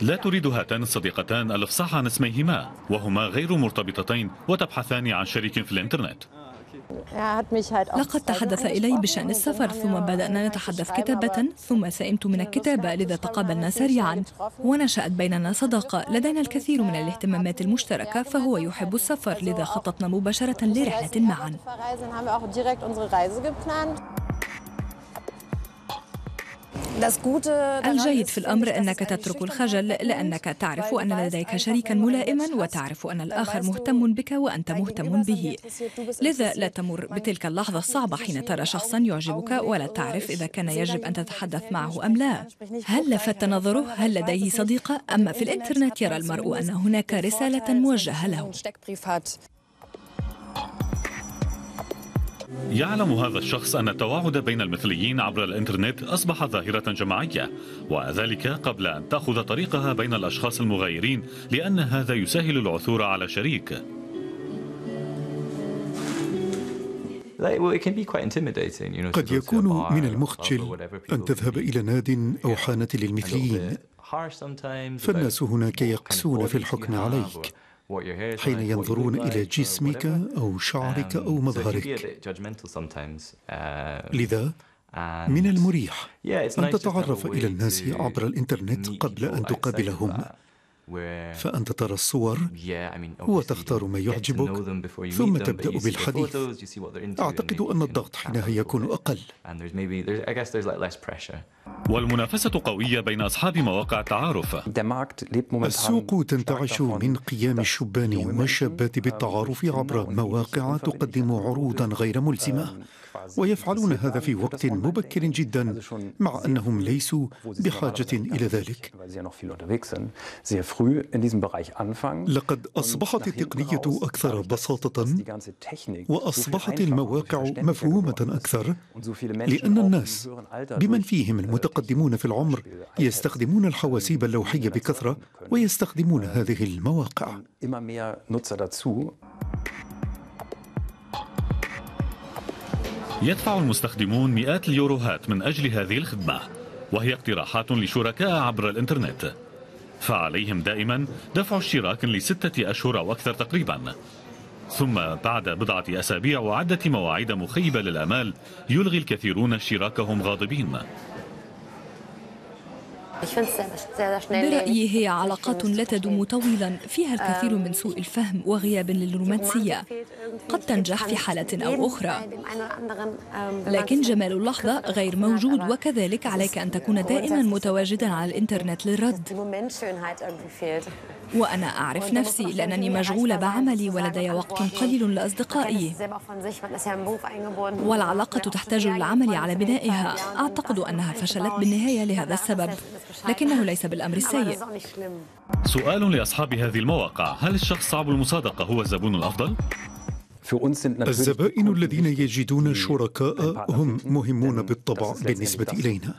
لا تريد هاتان الصديقتان الإفصاح عن اسميهما وهما غير مرتبطتين وتبحثان عن شريك في الإنترنت. لقد تحدث إلي بشأن السفر ثم بدأنا نتحدث كتابة ثم سئمت من الكتابة لذا تقابلنا سريعا. ونشأت بيننا صداقة لدينا الكثير من الاهتمامات المشتركة فهو يحب السفر لذا خططنا مباشرة لرحلة معا. الجيد في الأمر أنك تترك الخجل لأنك تعرف أن لديك شريكا ملائما وتعرف أن الآخر مهتم بك وأنت مهتم به. لذا لا تمر بتلك اللحظة الصعبة حين ترى شخصا يعجبك ولا تعرف إذا كان يجب أن تتحدث معه أم لا؟ هل لفت نظره؟ هل لديه صديقة؟ أما في الإنترنت؟ يرى المرء أن هناك رسالة موجهة له. يعلم هذا الشخص أن التواعد بين المثليين عبر الإنترنت أصبح ظاهرة جماعية وذلك قبل أن تأخذ طريقها بين الأشخاص المغايرين لأن هذا يسهل العثور على شريك. قد يكون من المخجل أن تذهب إلى ناد أو حانة للمثليين. فالناس هناك يقسون في الحكم عليك. حين ينظرون إلى جسمك أو شعرك أو مظهرك. لذا؟ من المريح أن تتعرف إلى الناس عبر الإنترنت قبل أن تقابلهم. فأنت ترى الصور وتختار ما يعجبك ثم تبدأ بالحديث. أعتقد أن الضغط حينها يكون أقل. والمنافسة قوية بين أصحاب مواقع التعارف. السوق تنتعش من قيام الشبان والشابات بالتعارف عبر مواقع تقدم عروضا غير ملزمة. ويفعلون هذا في وقت مبكر جدا مع أنهم ليسوا بحاجة إلى ذلك. لقد أصبحت التقنية أكثر بساطة وأصبحت المواقع مفهومة أكثر لأن الناس بمن فيهم المتقدمون في العمر يستخدمون الحواسيب اللوحية بكثرة ويستخدمون هذه المواقع. يدفع المستخدمون مئات اليوروهات من أجل هذه الخدمة وهي اقتراحات لشركاء عبر الإنترنت. فعليهم دائما دفع اشتراك لستة أشهر أو أكثر تقريبا. ثم بعد بضعة أسابيع وعدة مواعيد مخيبة للأمال يلغي الكثيرون اشتراكهم غاضبين. برأيي هي علاقات لا تدوم طويلا فيها الكثير من سوء الفهم وغياب للرومانسية. قد تنجح في حالة أو أخرى. لكن جمال اللحظة غير موجود وكذلك عليك أن تكون دائما متواجدا على الإنترنت للرد. وأنا أعرف نفسي لأنني مشغولة بعملي ولدي وقت قليل لأصدقائي. والعلاقة تحتاج للعمل على بنائها. أعتقد أنها فشلت بالنهاية لهذا السبب. لكنه ليس بالأمر السيء. سؤال لأصحاب هذه المواقع. هل الشخص صعب المصادقة هو الزبون الأفضل؟ الزبائن الذين يجدون شركاء هم مهمون بالطبع بالنسبة إلينا.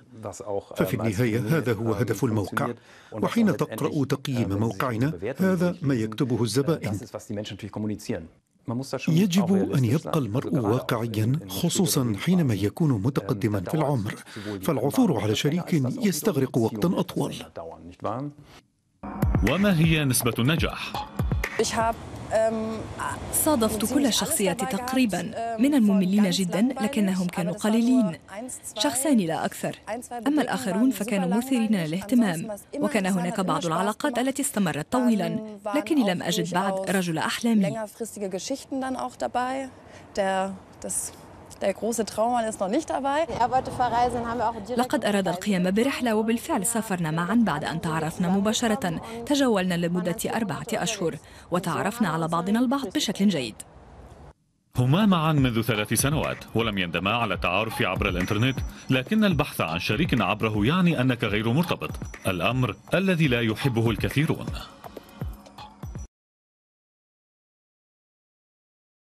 ففي النهاية هذا هو هدف الموقع. وحين تقرأ تقييم موقعنا هذا ما يكتبه الزبائن. يجب أن يبقى المرء واقعيا خصوصا حينما يكون متقدما في العمر. فالعثور على شريك يستغرق وقتا أطول. وما هي نسبة النجاح؟ صادفت كل الشخصيات تقريبا من المملين جدا لكنهم كانوا قليلين شخصين لا أكثر أما الآخرون فكانوا مثيرين للاهتمام وكان هناك بعض العلاقات التي استمرت طويلا لكني لم أجد بعد رجل أحلامي لقد أراد القيام برحلة وبالفعل سافرنا معا بعد أن تعرفنا مباشرة. تجولنا لمدة أربعة أشهر وتعرفنا على بعضنا البعض بشكل جيد. هما معا منذ ثلاث سنوات ولم يندما على التعارف عبر الإنترنت لكن البحث عن شريك عبره يعني أنك غير مرتبط. الأمر الذي لا يحبه الكثيرون.